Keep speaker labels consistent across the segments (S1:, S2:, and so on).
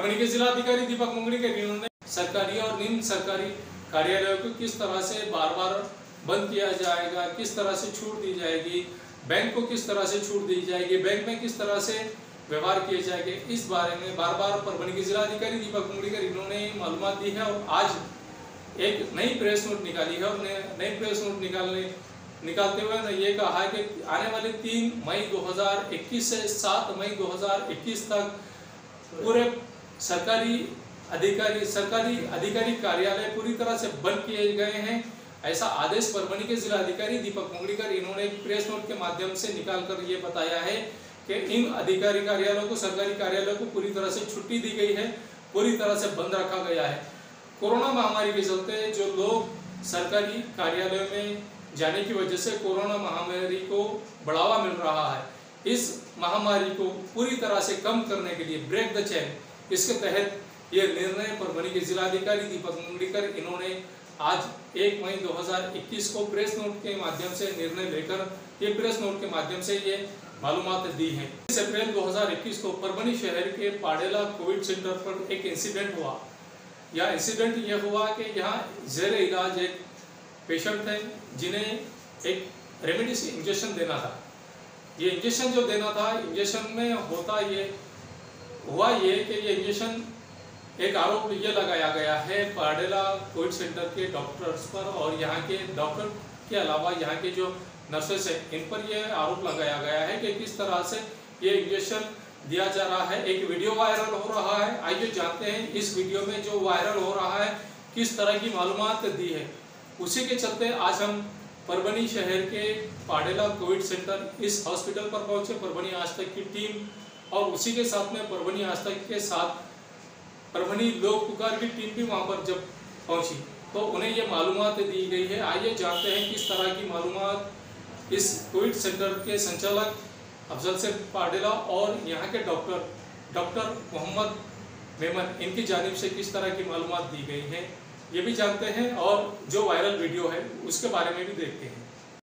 S1: परभणी के जिलाधिकारी दीपक मुंगड़ीकर इन्होंने सरकारी और निम्न सरकारी कार्यालयों को किस तरह से बार बार बंद किया जाएगा, किस तरह से छूट दी जाएगी, बैंक को किस तरह से छूट दी जाएगी, बैंक में किस तरह से व्यवहार किए जाएँगे, इस बारे में बार बार परभणी के जिलाधिकारी दीपक मुंगड़ीकर इन्होंने मालूम दी है और आज एक नई प्रेस नोट निकाली है और नई प्रेस नोट निकालने, निकालते हुए ये कहा है कि आने वाले तीन मई 2021 से सात मई 2021 तक पूरे सरकारी अधिकारी सरकारी अधिकारी कार्यालय पूरी तरह से बंद किए गए हैं। ऐसा आदेश परभणी के जिला अधिकारी दीपक मुंगड़ीकर इन्होंने प्रेस नोट के माध्यम से निकाल कर ये बताया है कि इन अधिकारी कार्यालयों को, सरकारी कार्यालयों को पूरी तरह से छुट्टी दी गई है, पूरी तरह से बंद रखा गया है। कोरोना महामारी के चलते जो लोग सरकारी कार्यालयों में जाने की वजह से कोरोना महामारी को बढ़ावा मिल रहा है, इस महामारी को पूरी तरह से कम करने के लिए ब्रेक द चेन इसके तहत ये निर्णय परभणी के जिलाधिकारी दीपक मुंगड़ीकर इन्होंने आज एक मई 2021 को प्रेस नोट के माध्यम से निर्णय लेकर ये प्रेस नोट के माध्यम से ये मालूमात दी हैं। इस अप्रैल 2021 को परभणी शहर के पाडेला कोविड सेंटर पर एक इंसिडेंट हुआ। यह इंसिडेंट यह हुआ कि यहाँ जेर इलाज एक पेशेंट थे जिन्हें एक रेमेडिस इंजेक्शन देना था। ये इंजेक्शन जो देना था इंजेक्शन में होता ये हुआ ये कि ये इंजेक्शन एक आरोप ये लगाया गया है पाडेला कोविड सेंटर के डॉक्टर्स पर और यहाँ के डॉक्टर के अलावा यहाँ के जो नर्सेस हैं, इन पर ये आरोप लगाया गया है कि किस तरह से ये इंजेक्शन दिया जा रहा है। एक वीडियो वायरल हो रहा है। आइए जानते हैं इस वीडियो में जो वायरल हो रहा है, किस तरह की मालूमात दी है। उसी के चलते आज हम परभणी शहर के पाडेला कोविड सेंटर इस हॉस्पिटल पर पहुँचे। परभनी आज तक की टीम और उसी के साथ में परभणी आज तक के साथ परभणी लोक पुकार की टीम भी वहाँ पर जब पहुँची तो उन्हें ये मालूम दी गई है। आइए जानते हैं किस तरह की मालूम इस कोविड सेंटर के संचालक अफजल से पाडेला और यहाँ के डॉक्टर डॉक्टर मोहम्मद मेमन, इनकी जानब से किस तरह की मालूम दी गई है, ये भी जानते हैं। और जो वायरल वीडियो है, उसके बारे में भी देखते हैं।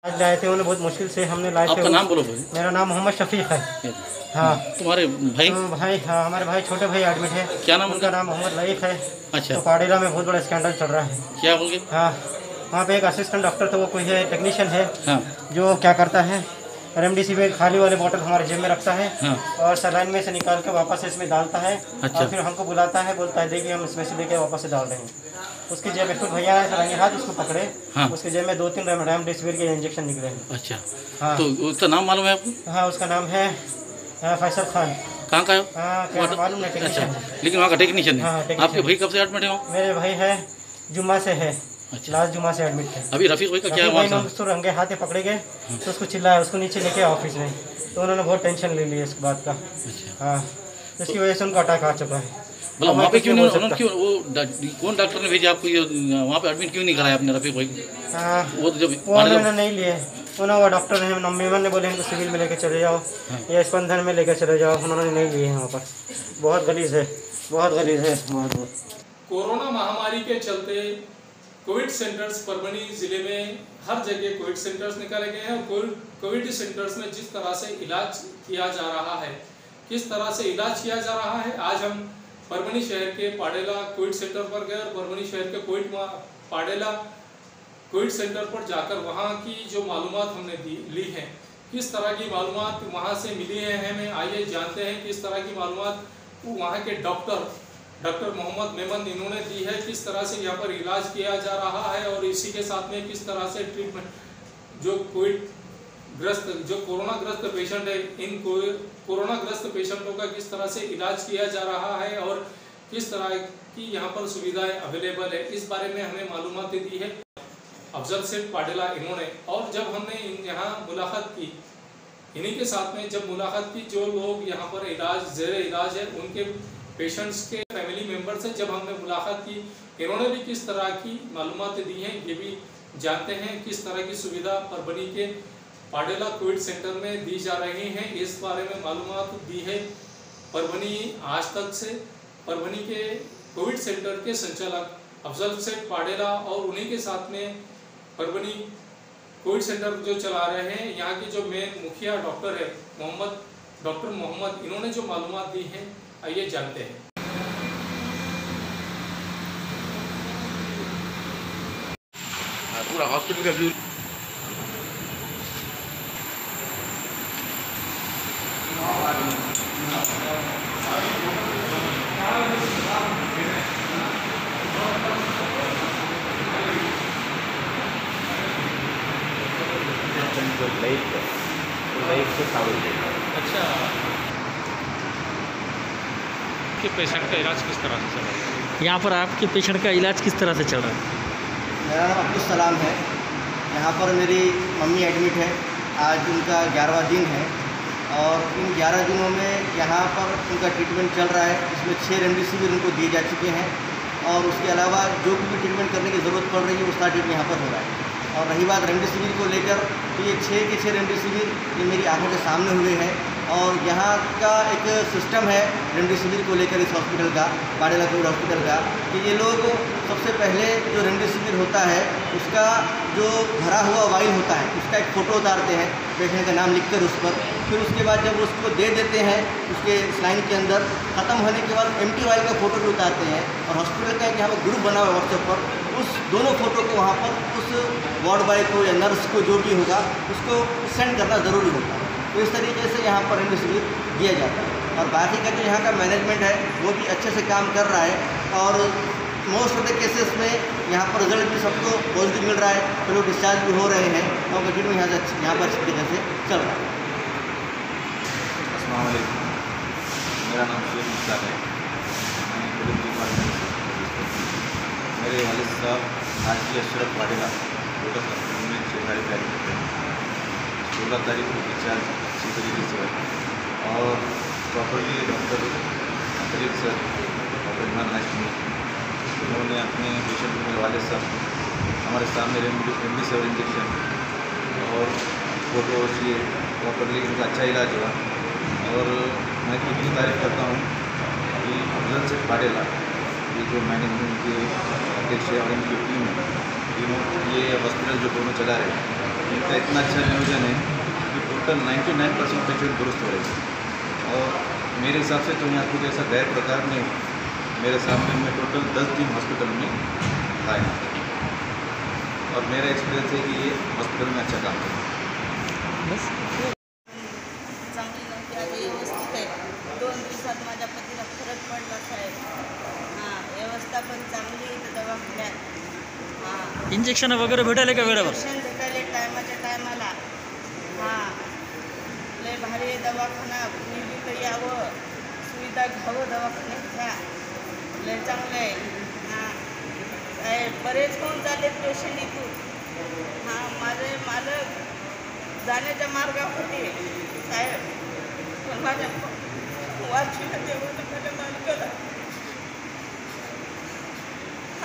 S2: आज लाए थे उन्हें बहुत मुश्किल से हमने लाए थे
S3: नाम बोलो भाई।
S2: मेरा नाम मोहम्मद शफीक है। हाँ।
S3: तुम्हारे भाई?
S2: तो भाई हाँ हमारे भाई छोटे भाई एडमिट है।
S3: क्या नाम
S2: उनका नाम मोहम्मद लईफ है।
S3: अच्छा।
S2: तो पाडेला में बहुत बड़ा स्कैंडल चल रहा है।
S3: क्या के
S2: हाँ। वहाँ पे एक असिस्टेंट डॉक्टर तो वो कोई है टेक्नीशियन है
S3: हाँ।
S2: जो क्या करता है रेमडेसिविर खाली वाले बोतल हमारे जेब में रखता है
S3: हाँ।
S2: और सलाइन में से निकाल के वापस इसमें डालता है
S3: अच्छा।
S2: और फिर हमको बुलाता है बोलता है देखिए हम इसमें से लेके वापस से डाल रहे हैं उसकी जेब में फिर भैया है सलाइन हाथ उसको पकड़े।
S3: हाँ।
S2: उसके जेब में दो तीन रेमडेसिविर के इंजेक्शन निकले। हैं
S3: अच्छा।
S2: हाँ।
S3: तो उसका नाम मालूम है आपको?
S2: हाँ उसका नाम है हाँ, फैसल खान।
S3: कहाँ का है?
S2: हाँ
S3: अच्छा। लेकिन वहाँ का टेक्नीशियन
S2: है।
S3: आपके भाई कब से एडमिट है
S2: मेरे भाई है जुम्मा से है।
S3: अच्छा।
S2: लास्ट जुम्मा से एडमिट है
S3: अभी रफीक भाई का क्या है वहाँ
S2: ने
S3: से
S2: उसको रंगे हाथे पकड़े गए तो उसको चिल्लाया उसको नीचे लेके ऑफ़िस में। तो उन्होंने बहुत टेंशन ले ली इस बात का।
S3: अच्छा।
S2: हाँ। इसकी वजह से उनको अटैक आ चुका है।
S3: मतलब वहाँ पे क्यों नहीं उन्होंने क्यों वो कौन डॉक्टर ने भेजा आपको ये वहाँ पे एडमिट क्यों नहीं कराया अपने रफीक भाई।
S2: हाँ।
S3: वो तो जब
S2: उन्होंने नहीं लिए। उन्होंने वो डॉक्टर ने मेमन ने बोले इनको सिविल में लेके चले जाओ या स्पंदन में लेके चले जाओ। उन्होंने नहीं लिए यहाँ पर। बहुत गलीज है। बहुत गलीज है। बहुत बहुत।
S1: कोरोना महामारी के चलते कोविड सेंटर्स परभणी ज़िले में हर जगह कोविड सेंटर्स निकाले गए हैं और कोविड सेंटर्स में जिस तरह से इलाज किया जा रहा है, किस तरह से इलाज किया जा रहा है, आज हम परभणी शहर के पाडेला कोविड सेंटर पर गए और परभणी शहर के कोविड पाडेला कोविड सेंटर पर जाकर वहाँ की जो मालूम हमने दी, ली है, किस तरह की मालूम वहाँ से मिली है, हमें आइए जानते हैं किस तरह की मालूम वहाँ के डॉक्टर डॉक्टर मोहम्मद मेमन इन्होंने दी है किस तरह से यहाँ पर इलाज किया जा रहा है और इसी के साथ में किस तरह से ट्रीटमेंट जो कोविड ग्रस्त जो कोरोना ग्रस्त पेशेंट है, इन कोरोना ग्रस्त पेशेंटों का किस तरह से इलाज किया जा रहा है और किस तरह की यहाँ पर सुविधाएँ अवेलेबल है, इस बारे में हमें मालूमात दी है। अफजल सेठ पाडेला इन्होंने और जब हमने इन यहाँ मुलाकात की, इन्हीं के साथ में जब मुलाकात की, जो लोग यहाँ पर इलाज जेर इलाज है, उनके पेशेंट्स के मेंबर से जब हमने मुलाकात की, इन्होंने भी किस तरह की मालूम दी हैं, ये भी जानते हैं किस तरह की सुविधा परभणी के पाडेला कोविड सेंटर में दी जा रही हैं। इस बारे में मालूम दी है परभणी आज तक से परभणी के कोविड सेंटर के संचालक अफजल सेठ पाडेला और उन्हीं के साथ में परभणी कोविड सेंटर जो चला रहे हैं, यहाँ के जो मेन मुखिया डॉक्टर है, मोहम्मद, डॉक्टर मोहम्मद, इन्होंने जो मालूम दी है, आइए जानते हैं।
S3: पूरा हॉस्पिटल का व्यू
S1: अच्छा। कि पेशेंट का इलाज किस तरह से चल रहा है?
S4: यहाँ पर आपके पेशेंट का इलाज किस तरह से चल रहा है?
S5: मेरा नाम अब्दुल सलाम है। यहाँ पर मेरी मम्मी एडमिट है। आज उनका ग्यारहवा दिन है और इन ग्यारह दिनों में यहाँ पर उनका ट्रीटमेंट चल रहा है। इसमें छः रेमडेसिविर उनको दिए जा चुके हैं और उसके अलावा जो भी ट्रीटमेंट करने की ज़रूरत पड़ रही है उसका ट्रीटमेंट यहाँ पर हो रहा है। और रही बात रेमडेसिविर को लेकर तो ये छः के छः रेमडेसिविर ये मेरी आँखों के सामने हुए हैं। और यहाँ का एक सिस्टम है रेमडेसिविर को लेकर इस हॉस्पिटल का बाडेला कोविड हॉस्पिटल का, कि ये लोग सबसे पहले जो रेमडेसिविर होता है, उसका जो भरा हुआ वाइल होता है, उसका एक फ़ोटो उतारते हैं पेशेंट का नाम लिखकर उस पर। फिर उसके बाद जब उसको दे देते हैं, उसके स्लाइन के अंदर, ख़त्म होने के बाद एमटी वाइल का फ़ोटो भी उतारते हैं और हॉस्पिटल का एक यहाँ पर ग्रुप बना हुआ है व्हाट्सएप पर उस दोनों फ़ोटो को वहाँ पर उस वार्ड बॉय को या नर्स को जो भी होगा, उसको सेंड करना ज़रूरी होता है। तो इस तरीके से यहाँ पर रेमडेसिविर दिया जाता है। और बाकी का जो यहाँ का मैनेजमेंट है, वो भी अच्छे से काम कर रहा है। और मोस्ट ऑफ़ द केसेस में यहाँ पर रिज़ल्ट भी सबको पॉजिटिव मिल रहा है तो लोग डिस्चार्ज भी हो रहे हैं और ट्रीटमेंट यहाँ से, यहाँ पर अच्छी तरीके से चल रहा है।
S6: मेरा नाम शेख मुश्ताक है। मेरे वालिद साहब हाजी अशरफ वाडेला लोटस हॉस्पिटल में छः तारीख को एडमिट हैं। सोलह तारीख को डिस्चार्ज अच्छी तरीके से और properly doctor Atreek sir doctor Imran Hashmi उन्होंने अपने पेशेंट को मेरे वालिद साहब हमारे सामने रेमडेसिविर इंजेक्शन और फ़ोटो लिए प्रॉपरली उनका अच्छा इलाज हुआ। और मैं खुद की तारीफ़ करता हूँ कि अफजल से पाडेला ये जो मैनेजमेंट के अध्यक्ष है और इनकी टीम तीनों ये हॉस्पिटल जो दोनों चला रहे हैं, इनका इतना अच्छा नियोजन है कि टोटल 99 परसेंट पेशेंट दुरुस्त हो रहे हैं। और मेरे हिसाब से तो यहाँ कुछ ऐसा गैर प्रकार नहीं मेरे सामने में टोटल दस दिन हॉस्पिटल में आए और मेरा एक्सपीरियंस है कि ये हॉस्पिटल में अच्छा काम कर
S4: इंजेक्शन वगैरे भेटायला का वेळेवर?
S7: इंजेक्शन भेटायले टायमाच्या टायमाला. हां. लय भारी दवाखाना. कुणी बी यावं. सुविधा घ्यावं दवाखान्यात घ्या. लय चांगलं आहे. हां. साहेब बरेच होऊन झाले पेशंट इथून? हां माझे मालक जाण्याच्या मार्गावर होते साहेब पण माझ्या वाचीला देऊन माझ्या मालकाला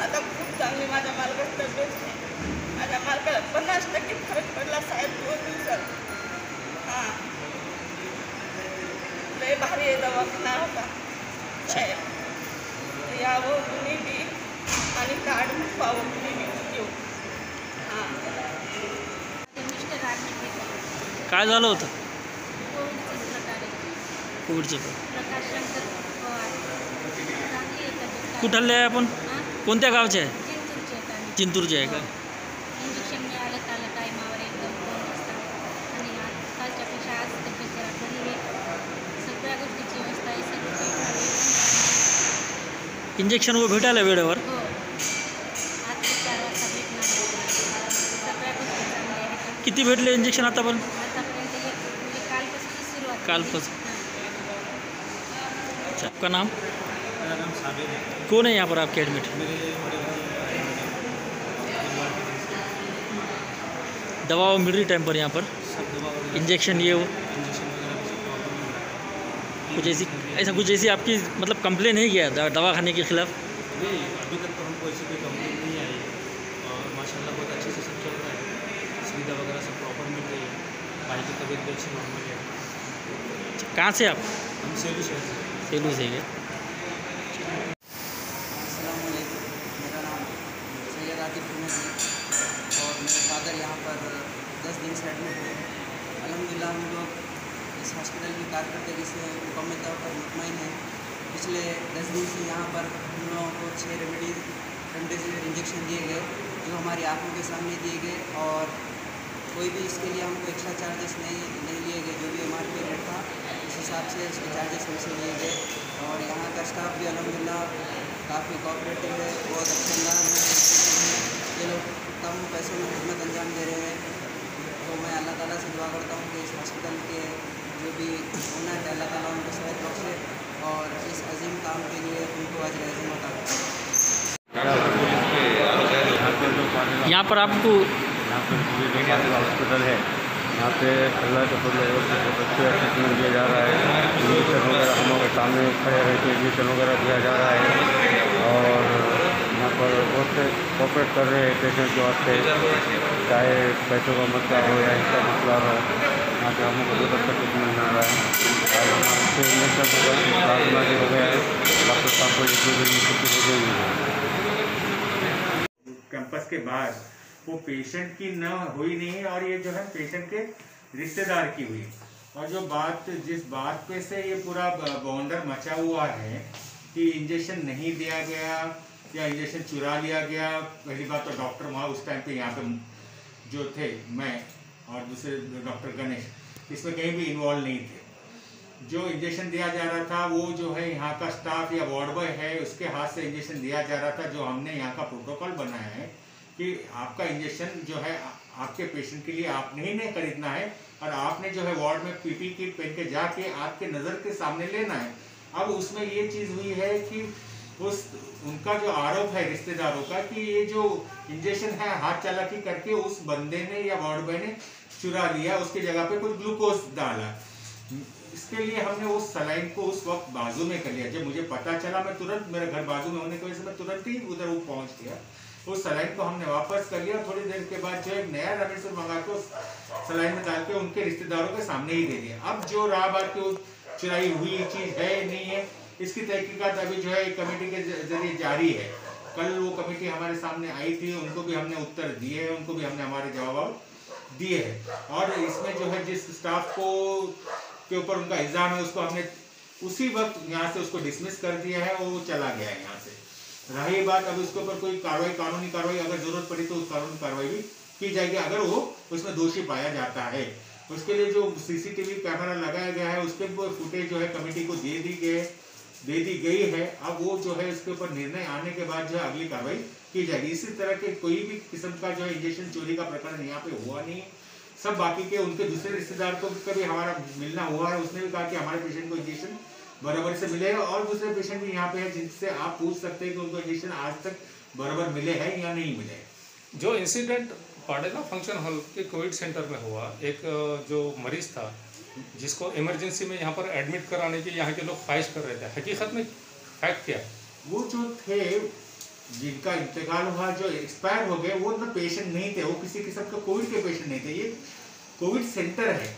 S7: आता चांगली माझ्या मालकाची तब्येत माझ्या मालकाला पन्नास टक्के फरक पडला साहेब दोन दिवसात. हां. लय भारी आहे दवाखाना होता साहेब यावं कुणी बी आणि कार्ड पाहावं कुणी बी येऊ हां.
S4: काय झालं होतं?
S8: प्रकारे
S4: कोविडचं
S8: प्रकाश शंकर पवार. चांगली आहे तब्येत.
S4: कुठले आहे आपण? कोणत्या गावचे आहे? आहे का
S8: इंजेक्शन मिळालं त्याला टायमावर एकदम दोन वाजता आणि आज आज तब्येत जरा बरी आहे सगळ्या गोष्टीची व्यवस्था आहे सगळं काही झालं एकदम
S4: इंजेक्शन व भेटायला वेळेवर?
S8: हो. आज चार वाजता भेटणार सगळ्या गोष्टी चांगल्या आहेत.
S4: किती भेटले इंजेक्शन आतापर्यंत?
S8: एक म्हणजे कालपासून सुरुवात
S4: कालपासून. अच्छा आपका नाम?
S9: मेरा नाम साबिर है।
S4: कौन है यहाँ पर आपके एडमिट
S9: मेरे
S4: दवा वो मिल रही टाइम पर यहाँ पर। इंजेक्शन ये वो। कुछ ऐसी ऐसा कुछ ऐसी आपकी मतलब कंप्लेन है क्या दवा दवा खाने के खिलाफ?
S9: नहीं अभी तक तो हमको ऐसी कोई कंप्लेंट नहीं आई और माशाल्लाह बहुत अच्छे से सब चल रहा है। सुविधा वगैरह सब प्रॉपर मिल रही है। भाई की तबीयत भी अच्छी नॉर्मल है।
S4: कहाँ से आप?
S9: हम सेलू से
S4: सेलू से
S10: दस दिन से एडमिट हुए अलहमदिल्ला हम लोग इस हॉस्पिटल की कारकर्दगी से मुकम्मल तौर पर मुतमिन हैं। पिछले दस दिन से यहाँ पर हम लोगों को छः रेमडी रेमडेसिविर इंजेक्शन दिए गए, जो हमारी आँखों के सामने दिए गए और कोई भी इसके लिए हमको एक्स्ट्रा चार्जेस नहीं नहीं लिए गए, जो भी एम आर पी रेट था, उस हिसाब से इसके चार्जेस हमसे लिए गए। और यहाँ का स्टाफ भी अलहमदिल्ला काफ़ी कोऑपरेटिव है, बहुत अच्छे अंदाज में ये लोग कम पैसों में खिदमत अंजाम दे रहे हैं। तो मैं अल्लाह ताला से दुआ करता हूँ कि इस हॉस्पिटल के जो भी ओनर है अल्लाह ताला उनको सेहत बख्शे और इस अजीम काम के लिए उनको अजर अजीम
S6: अगर यहाँ
S4: पर आपको
S6: यहाँ हॉस्पिटल है यहाँ पे अल्लाह के से बहुत ट्रीटमेंट दिया जा रहा है। इंजेक्शन वगैरह हम लोग के सामने खड़े रह के इंजेक्शन वगैरह दिया जा रहा है। और पर से कर रहे हैं पेशेंट के वास्ते चाहे पैसों का मसला हो या इसका मसला हो यहाँ पे हम लोग को बहुत अच्छा ट्रीटमेंट मिल रहा है। और हमारे इंजेक्शन हो गया हो गया है। डॉक्टर साहब को एक दिन में छुट्टी हो गई
S11: कैंपस के बाद वो पेशेंट की न हुई नहीं और ये जो है पेशेंट के रिश्तेदार की हुई। और जो बात, जिस बात पे से ये पूरा बवंडर मचा हुआ है कि इंजेक्शन नहीं दिया गया या इंजेक्शन चुरा लिया गया? पहली बात तो डॉक्टर वहाँ उस टाइम पे यहाँ पे जो थे, मैं और दूसरे डॉक्टर गणेश, इसमें कहीं भी इन्वॉल्व नहीं थे। जो इंजेक्शन दिया जा रहा था, वो जो है यहाँ का स्टाफ या वार्ड बॉय है, उसके हाथ से इंजेक्शन दिया जा रहा था, जो हमने यहाँ का प्रोटोकॉल बनाया है कि आपका इंजेक्शन जो है, आपके पेशेंट के लिए आपने ही नहीं खरीदना है और आपने जो है वार्ड में पीपी किट पहन के जाके आपके नज़र के सामने लेना है। अब उसमें ये चीज़ हुई है कि उस, उनका जो आरोप है रिश्तेदारों का कि ये जो इंजेक्शन है, हाथ चालाकी करके उस बंदे ने या वार्ड बॉय ने चुरा लिया, उसकी जगह पे कुछ ग्लूकोज डाला। इसके लिए हमने उस सलाइन को उस वक्त बाजू में कर लिया। जब मुझे पता चला, मैं तुरंत, मेरा घर बाजू में होने की वजह से मैं तुरंत ही उधर वो पहुँच गया। उस सलाइन को हमने वापस कर लिया थोड़ी देर के बाद जो एक नया रमेश मंगा के उस सलाइन में डाल के उनके रिश्तेदारों के सामने ही दे दिया। अब जो राह बात की चुराई हुई चीज़ है नहीं है इसकी तहकीकात अभी जो है कमेटी के ज़रिए जारी है। कल वो कमेटी हमारे सामने आई थी, उनको भी हमने उत्तर दिए हैं, उनको भी हमने हमारे जवाब दिए हैं। और इसमें जो है जिस स्टाफ को, के ऊपर उनका इल्ज़ाम है, उसको हमने उसी वक्त यहाँ से उसको डिसमिस कर दिया है और वो चला गया है यहाँ से। रही बात, अब उसके ऊपर कोई कार्रवाई, कानूनी कार्रवाई अगर ज़रूरत पड़ी तो उस कानूनी कार्रवाई भी की जाएगी, अगर वो उसमें दोषी पाया जाता है। उसके लिए जो सीसीटीवी कैमरा लगाया गया है, उसके फुटेज जो है कमेटी को दे दी गई दे दी गई है। अब वो जो है उसके ऊपर निर्णय आने के बाद जो है अगली कार्रवाई की जाएगी। इसी तरह के कोई भी किस्म का जो है इंजेक्शन चोरी का प्रकरण यहाँ पे हुआ नहीं। सब बाकी के उनके दूसरे रिश्तेदार को कभी हमारा मिलना हुआ है। उसने भी कहा कि हमारे पेशेंट को इंजेक्शन बराबर से मिलेगा और दूसरे पेशेंट भी यहाँ पे है जिनसे आप पूछ सकते हैं कि उनको इंजेक्शन आज तक बराबर मिले हैं या नहीं मिले
S1: जो इंसिडेंट पाडेला फ़ंक्शन हॉल के कोविड सेंटर में हुआ, एक जो मरीज़ था जिसको इमरजेंसी में यहाँ पर एडमिट कराने के यहाँ के लोग ख्वाहिश कर रहे थे। हकीकत में फैक्ट क्या
S11: वो जो थे, जिनका इंतकाल हुआ, जो एक्सपायर हो गए, वो तो पेशेंट नहीं थे। वो किसी किस्म के कोविड के पेशेंट नहीं थे। ये कोविड सेंटर है।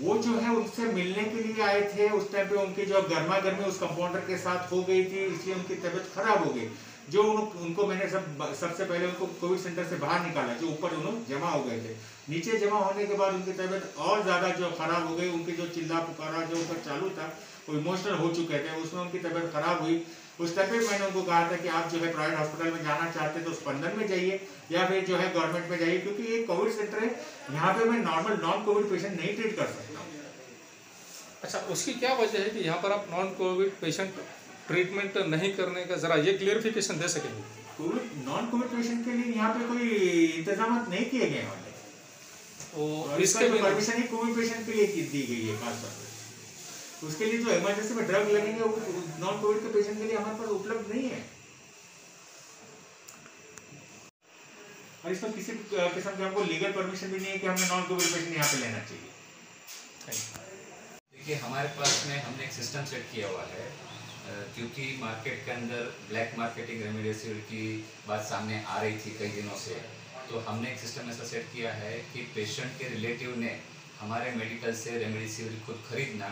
S11: वो जो है, उनसे मिलने के लिए आए थे। उस टाइम पे उनकी जो गर्मा गर्मी उस कंपाउंडर के साथ हो गई थी, इसलिए उनकी तबीयत खराब हो गई। जो उन, उनको मैंने सब सबसे पहले उनको कोविड सेंटर से बाहर निकाला जो ऊपर उन्होंने जमा हो गए थे। नीचे जमा होने के बाद उनकी तबीयत और ज़्यादा जो खराब हो गई उनकी जो चिल्ला पुकारा जो उनका चालू था वो इमोशनल हो चुके थे उसमें उनकी तबीयत खराब हुई। उस टाइम पे मैंने उनको कहा था कि आप जो है प्राइवेट हॉस्पिटल में जाना चाहते हैं तो स्पंदन में जाइए या फिर जो है गवर्नमेंट में जाइए क्योंकि ये कोविड सेंटर है यहाँ पे मैं नॉर्मल नॉन कोविड पेशेंट नहीं ट्रीट कर सकता
S1: अच्छा उसकी क्या वजह है कि यहाँ पर आप नॉन कोविड पेशेंट ट्रीटमेंट नहीं करने का जरा ये क्लियरिफिकेशन दे सकेंगे।
S11: कोविड नॉन कोविड पेशेंट के लिए यहाँ पे कोई इंतज़ाम नहीं किए गए वाले
S1: और इसके
S11: इसका परमिशन ही कोविड पेशेंट के लिए की- दी गई है खास तौर पे उसके लिए जो इमरजेंसी में ड्रग लगेंगे वो नॉन कोविड के पेशेंट के लिए हमारे पास उपलब्ध नहीं है। और इसमें किसी किस्म की हमको लीगल परमिशन भी नहीं है कि हमने नॉन कोविड पेशेंट यहाँ पे लेना चाहिए।
S12: देखिए हमारे पास में हमने एक सिस्टम सेट किया हुआ है। क्योंकि मार्केट के अंदर ब्लैक मार्केटिंग रेमडेसिविर की बात सामने आ रही थी कई दिनों से। तो हमने एक सिस्टम ऐसा सेट किया है कि पेशेंट के रिलेटिव ने हमारे मेडिकल से रेमडेसिविर खुद खरीदना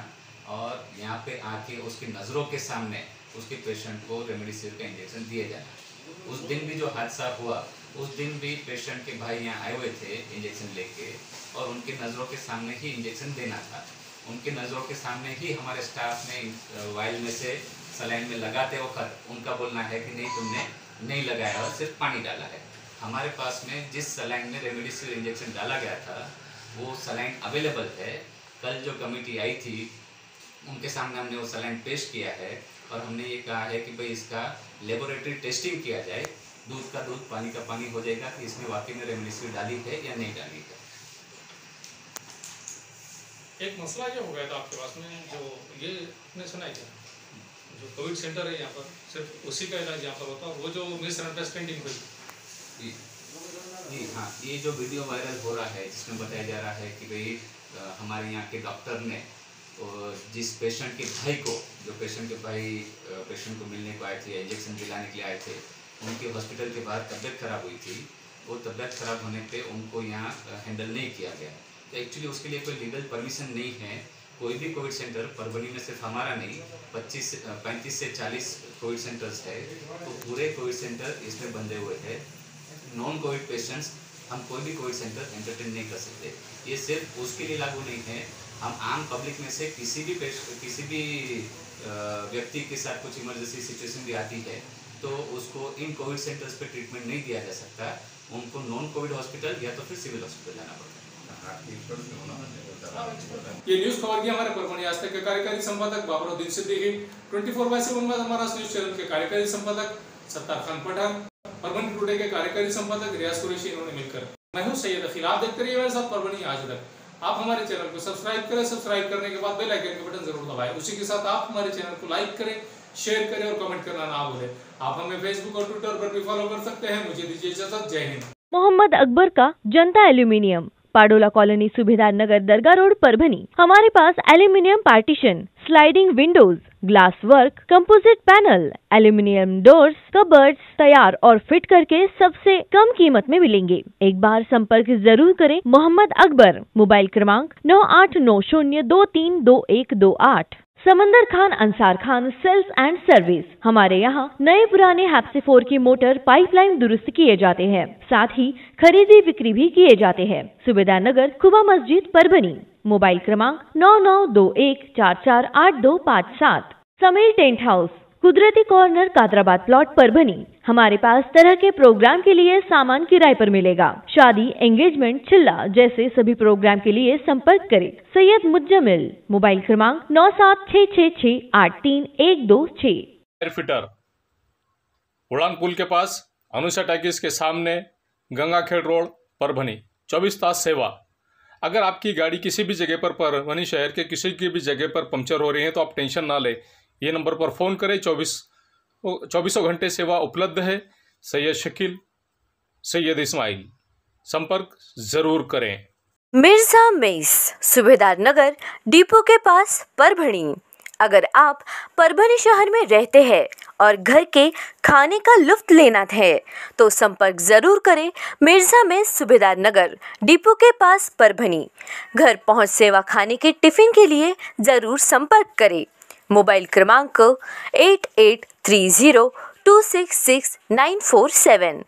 S12: और यहाँ पे आके उसकी नज़रों के सामने उसके पेशेंट को रेमडेसिविर का इंजेक्शन दिए जाना। उस दिन भी जो हादसा हुआ, उस दिन भी पेशेंट के भाई यहाँ आए हुए थे इंजेक्शन लेके और उनकी नज़रों के सामने ही इंजेक्शन देना था। उनकी नज़रों के सामने ही हमारे स्टाफ ने वाइल में से सलाइन में लगाते वक्त उनका बोलना है कि नहीं, तुमने नहीं लगाया और सिर्फ़ पानी डाला है। हमारे पास में जिस सलाइन में रेमडेसिविर इंजेक्शन डाला गया था, वो सलाइन अवेलेबल है। कल जो कमेटी आई थी, उनके सामने हमने वो सलाइन पेश किया है और हमने ये कहा है कि भाई इसका लेबोरेटरी टेस्टिंग किया जाए। दूध का दूध, पानी का पानी हो जाएगा कि इसमें वाकई में रेमडेसिविर डाली है या नहीं डाली है।
S1: एक मसला जो हो गया था आपके पास में, जो ये आपने सुना है क्या जो कोविड सेंटर है यहाँ पर सिर्फ़ उसी का इलाज यहाँ पर होता है वो जो मिसअंडरस्टैंडिंग हुई।
S12: जी। हाँ ये जो वीडियो वायरल हो रहा है जिसमें बताया जा रहा है कि भाई हमारे यहाँ के डॉक्टर ने अ, जिस पेशेंट के भाई को जो पेशेंट के भाई पेशेंट को मिलने को आए थे इंजेक्शन दिलाने के लिए आए थे उनके हॉस्पिटल के बाहर तबीयत खराब हुई थी वो तबीयत खराब होने पे उनको यहाँ हैंडल नहीं किया गया। तो एक्चुअली उसके लिए कोई लीगल परमिशन नहीं है कोई भी कोविड सेंटर परभणी में सिर्फ़ हमारा नहीं 25 से पैंतीस से 40 कोविड सेंटर्स है तो पूरे कोविड सेंटर इसमें बंधे हुए हैं। नॉन कोविड पेशेंट्स, हम कोई भी कोविड सेंटर एंटरटेन नहीं कर सकते। ये सिर्फ़ उसके लिए लागू नहीं है। हम आम पब्लिक में से किसी भी किसी भी व्यक्ति के साथ कुछ इमरजेंसी सिचुएशन भी आती है तो उसको इन कोविड सेंटर्स पे ट्रीटमेंट नहीं दिया जा सकता। उनको नॉन कोविड हॉस्पिटल या तो फिर सिविल हॉस्पिटल जाना पड़ता है।
S1: ये न्यूज़ खबर की हमारे परभणी आज तक के कार्यकारी संपादक Babaruddin Siddiqui 24 by seven Maharashtra news channel के कार्यकारी संपादक सत्तार खान पठान, परभणी टुडे के कार्यकारी संपादक रियाज कुरैशी इन्होंने मिलकर। मैं हूँ सैयद अखिल आप देखते रहिए मेरे साथ परभणी आज तक। आप हमारे चैनल को सब्सक्राइब करें, सब्सक्राइब करने के बाद बेल आइकन का बटन ज़रूर दबाएँ। उसी के साथ आप हमारे चैनल को लाइक करें, शेयर करें और कमेंट करना ना भूलें। आप हमें फेसबुक और ट्विटर पर भी फॉलो कर सकते हैं। मुझे दीजिए इजाज़त। जय हिंद।
S13: मोहम्मद अकबर का जनता एल्यूमिनियम। पाडोला कॉलोनी सुबेदार नगर दरगाह रोड परभनी हमारे पास aluminium partition sliding windows glass work composite panel aluminium doors cupboard तैयार और फिट करके सबसे कम कीमत में मिलेंगे। एक बार संपर्क ज़रूर करें मोहम्मद अकबर, मोबाइल क्रमांक नौ आठ नौ शून्य दो तीन दो एक दो आठ। Samandar Khan, Ansar Khan, sales and service. हमारे यहाँ नए पुराने हैप्सी फोर की मोटर पाइपलाइन दुरुस्त किए जाते हैं। साथ ही खरीदी बिक्री भी किए जाते हैं। सुबेदार नगर खुबा मस्जिद परभनी। मोबाइल क्रमांक नौ नौ दो एक चार चार आठ दो पाँच सात। Sameer tent house. Kudrati corner Kadrabad plot Parbhani हमारे पास तरह के प्रोग्राम के लिए सामान किराए पर मिलेगा। शादी एंगेजमेंट चिल्ला जैसे सभी प्रोग्राम के लिए संपर्क करें। सैयद मुज्जमिल, मोबाइल क्रमांक नौ सात छः छः छः आठ तीन एक दो छः
S1: एयर फिटर उड़ान पुल के पास अनुषा टैकिस के सामने गंगाखेड़ रोड पर परभनी चौबीस तास सेवा। अगर आपकी गाड़ी किसी भी जगह पर परभनी शहर के किसी की भी जगह पर पंक्चर हो रही है तो आप टेंशन ना लें। ये नंबर पर फ़ोन करें। चौबीस चौबीसों घंटे सेवा उपलब्ध है। सैयद शकील, सैयद इस्माइल। संपर्क ज़रूर करें।
S13: मिर्ज़ा मेस, सुबेदार नगर, डिपो के पास परभणी। अगर आप परभणी शहर में रहते हैं और घर के खाने का लुफ्त लेना है तो संपर्क ज़रूर करें मिर्ज़ा में सुबेदार नगर, डिपो के पास परभणी। घर पहुँच सेवा खाने के टिफ़िन के लिए ज़रूर संपर्क करें। मोबाइल क्रमांक eight eight three zero two six six nine four seven.